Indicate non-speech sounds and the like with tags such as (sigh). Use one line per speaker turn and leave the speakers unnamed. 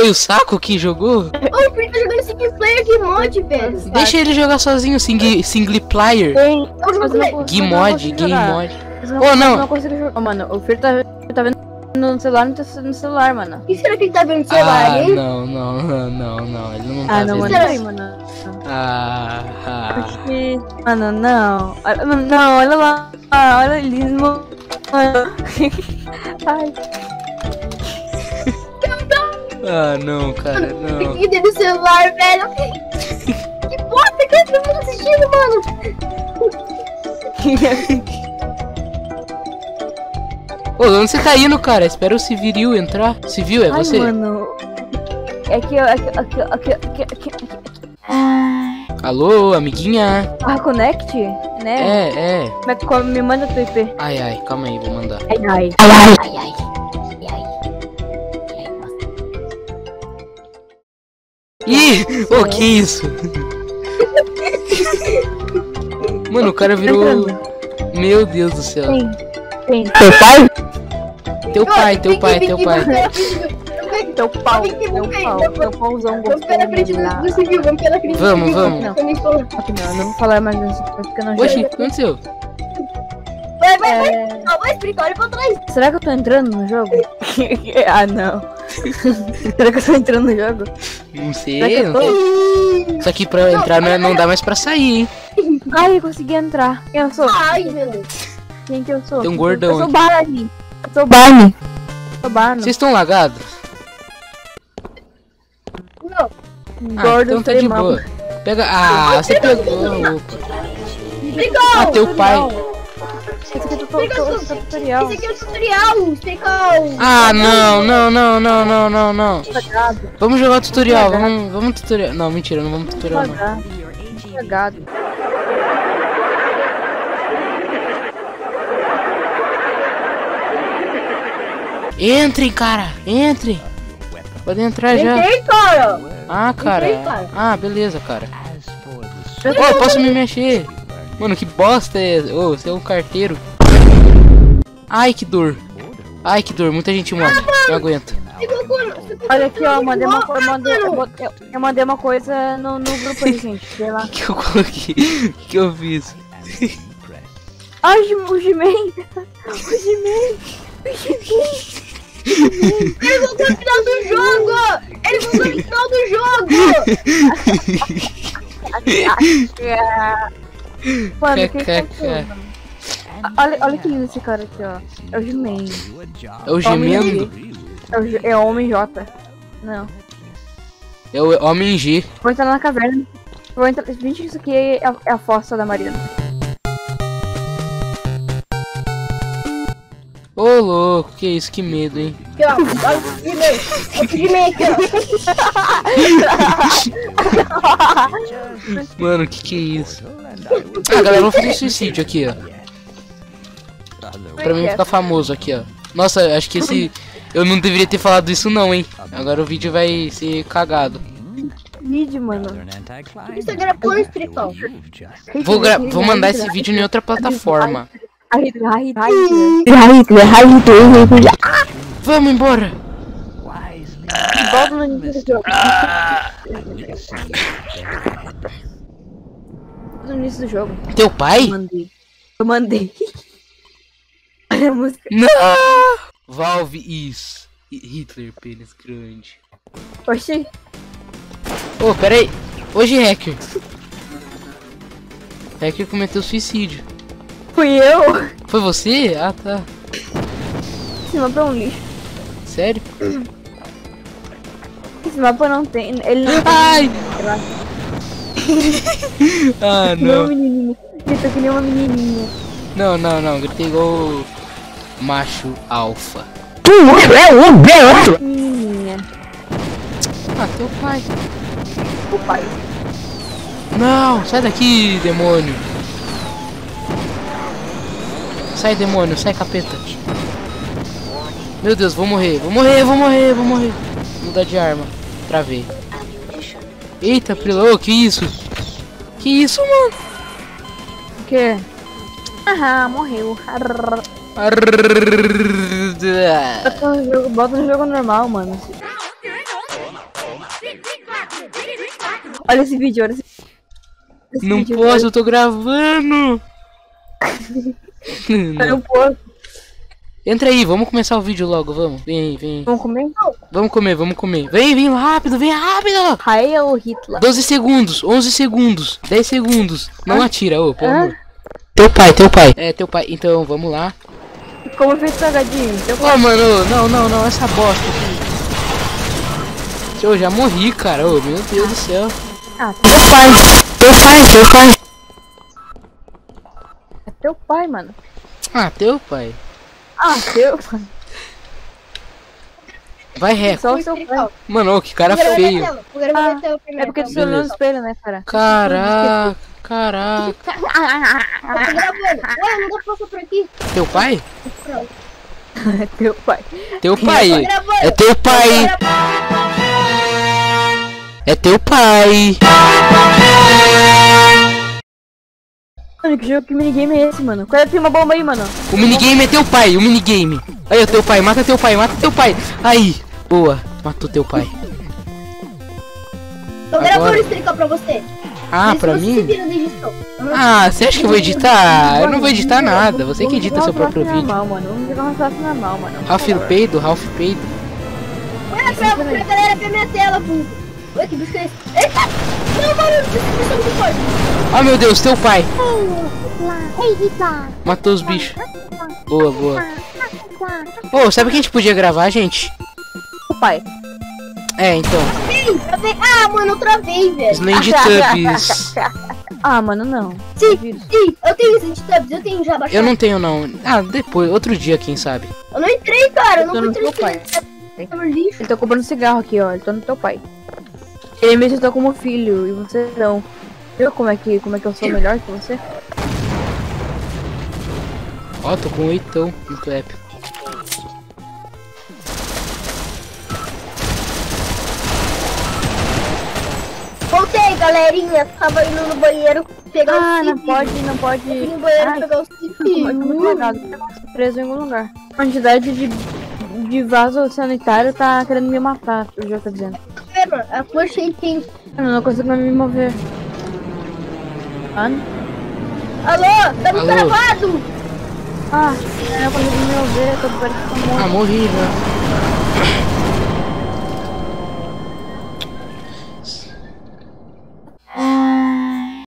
foi o saco que jogou?
Ô, por que tá jogando single player Gmod, velho?
Deixa ele jogar sozinho, sing, single player.
Tem.
Gmod,
Gmod. Ou não.
Ô,
mano, o Fer tá, tá vendo no celular, não tá no celular, mano.
E será que ele tá vendo no celular,
ah,
hein?
Não, não, não, não. Ele não tá
ah, não,
vendo.
Mano, isso. mano.
Ah, ah.
Porque, mano, não. Ah, mano, não, olha lá. Ah, olha ele. Mano. (laughs) Ai.
Ah, não, cara, não.
Peguei no celular, velho. que bosta que eu tô assistindo, mano.
Ô, onde você tá indo, cara? Espera o Civil entrar. Civil, é
Ai,
você?
mano. É que ó. É que, é que, é que, é que. Ah.
Alô, amiguinha?
Ah, Connect? Né?
É, é.
Me manda teu IP.
Ai, ai, calma aí, vou mandar.
Ai, ai.
Ai, ai, ai, ai.
Ih, oh, que é isso? Mano, o cara virou. Meu Deus do céu.
Tem, tem.
Teu pai? Teu pai, teu pai, teu pai.
Teu pau, teu pau, teu pauzão gostoso.
Vamos pela frente do civil, vamos pela frente do civil.
Vamos.
Não, não, vou falar mais isso, porque não
Oxi, o que aconteceu?
Vai, vai, vai.
É.
Não, vai explicar, olha pra trás.
Será que eu tô entrando no jogo? (laughs) ah, não. (laughs) Será que eu tô entrando no jogo?
Não
sei. Que eu...
Só que pra não, entrar não, é, não dá mais pra sair, hein?
Ai, eu consegui entrar. Quem eu sou?
Ai, meu Deus.
Quem que eu sou?
Tem um gordão.
Eu sou Barney. Eu sou Barney. Eu sou Barney.
Vocês estão lagados?
Não.
Ah,
Gordo
então tá de boa. Pega. Ah, você pegou. Opa. Ah, teu pai
tutorial.
Esse aqui é o tutorial,
Ah, não, não, não, não, não, não, não. Vamos jogar tutorial, vamos, vamos tutorial. Não, mentira, não vamos tutorial não.
Cagado.
Entrem, cara, entrem. Pode entrar já.
Entrei, cara.
Ah, cara.
Entrei, cara.
Ah, beleza, cara. Oh, posso me mexer? Mano, que bosta é essa? Ô, oh, você é um carteiro. Ai, que dor. Ai, que dor. Muita gente morre. Ah, Não aguento.
Tá
Olha aqui, ó, eu mandei uma, eu mandei, eu, mandei uma coisa no, no grupo aí, gente. Sei lá.
que, (laughs) que eu coloquei? que, (laughs) que eu fiz?
Ai, o G-Man! O G-Man! O G-Man!
Ele voltou no final do jogo! Ele voltou no final do jogo! (laughs)
Mano, que, que é Olha, olha que lindo esse cara aqui, ó. É o Gimendo.
É o Gimendo?
É, o, é o Homem J. Não.
É o Homem G.
Vou entrar na caverna. Vou entrar... Gente, isso aqui é a, é a força da Marina.
Ô oh, louco, que isso, que medo, hein?
Aqui, ó, olha o Gmail, olha aqui, ó. (laughs)
Mano, que que é isso? Ah, galera, vamos fazer suicídio aqui, ó pra mim ficar né? famoso aqui, ó. Nossa, acho que esse... (laughs) Eu não deveria ter falado isso não, hein. Agora o vídeo vai ser cagado.
Vídeo, mano.
Isso agora é espiritual.
Vou, vou mandar esse vídeo em outra plataforma. Vamos embora.
No início do jogo.
Teu pai?
Eu mandei. Eu mandei. A música.
Não! Valve isso, Hitler, pênis grande.
Oxi.
Ô, oh, peraí. Hoje, é hacker. hacker cometeu suicídio.
Fui eu?
Foi você? Ah, tá.
Esse mapa é um lixo.
Sério? Hum.
Esse mapa não tem. Ele não
Ai! Tem... (laughs) ah,
não.
Não,
menininho. Que nem uma menininha.
Não, não, não. Gritei igual macho alfa.
Tu é um beoto! outro.
É ah, teu pai.
O pai.
Não, sai daqui, demônio. Sai, demônio, sai, capeta. Meu Deus, vou morrer, vou morrer, vou morrer, vou morrer. Mudar de arma. Travei. Eita, Prilô, que isso? Que isso, mano?
O quê? Aham, morreu. Bota
no jogo, normal, mano.
Olha esse vídeo, olha esse, esse
Não
vídeo,
posso, olha. eu tô gravando. não
posso.
Entra aí, vamos começar o vídeo logo, vamos. Vem, vem.
Vamos comer então?
Vamos comer, vamos comer. Vem, vem rápido, vem rápido.
Rael Hitler.
12 segundos, 11 segundos, 10 segundos. Não ah. atira, ô, oh, pelo
ah.
amor. Teu pai, teu pai. É, teu pai. Então, vamos lá.
Como fez salgadinho? Então,
Ô, mano, não, não, não, essa bosta aqui. Eu já morri, cara. Ô, meu Deus do céu.
Ah,
Teu pai, teu pai, teu pai.
é teu pai, mano.
Ah, teu pai.
Ah, teu pai.
Vai ré.
Só o seu pai.
Mano, ô, que cara feio.
tela,
Ah,
tela
É porque tu se olhou no espelho, né, cara?
Caraca, caraca.
Gravando. Ué, não dá pra passar por aqui?
Teu pai?
Pronto. (laughs)
É teu pai.
Teu pai. É teu pai. É teu pai.
Mano, que jogo, que minigame é esse, mano? Qual é? Uma bomba aí, mano.
O minigame é teu pai, o minigame. Aí, ó, teu pai, mata teu pai, mata teu pai. Aí, boa, matou teu pai.
Tô
Agora-
gravando explicar pra você.
Ah,
se
pra mim? Ah, você acha que eu vou editar? Eu não vou editar nada, você que edita seu próprio vídeo.
normal, mano. Vamos jogar uma classe normal, mano.
Ralph Peido, Ralph Peido.
Ué, pra, pra galera ver minha tela, burro. Ué, que bicho é esse? Eita! Não, mano, muito forte.
Ah, meu Deus, teu pai. Matou os bichos. Boa, boa.
Hitler!
Ô, sabe o que a gente podia gravar, gente?
Teu pai.
É, então.
Ih, travei. Ah, mano, eu travei, velho.
Slendy Tubbies. (laughs)
Ah, mano, não.
Sim, sim, eu tenho tabs, eu tenho já baixado.
Eu não tenho, não. Ah, depois, outro dia, quem sabe.
Eu não entrei, cara, eu não
tô
vou
no pai.
Tá no.
Ele tá comprando cigarro aqui, ó. Ele tá no teu pai. Ele me citou como filho e você não. Viu como é que, como é que eu sou melhor que você?
Ó, tô com oitão, muito épico.
Galerinha. Tava indo no banheiro pegar
Ah,
o
não pode, não pode.
Fui no banheiro
Ai,
pegar o
não pode muito legado. Preso em algum lugar. A quantidade de, de vaso sanitário tá querendo me matar, o jogo tá dizendo.
É, a força tem.
Eu não consigo me mover. Mano.
Alô, estamos
Alô?
travado.
Ah, eu não consigo me mover, eu tô parecendo
Ah,
morto.
morri já.